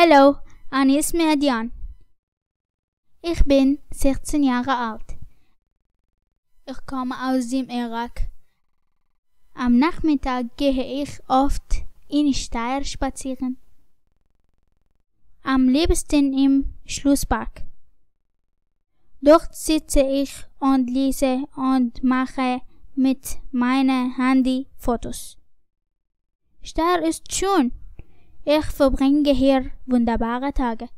Hallo, Anis Median. Ich bin 16 Jahre alt. Ich komme aus dem Irak. Am Nachmittag gehe ich oft in Steyr spazieren. Am liebsten im Schlusspark. Dort sitze ich und lese und mache mit meinem Handy Fotos. Steyr ist schön. Ich verbringe hier wunderbare Tage.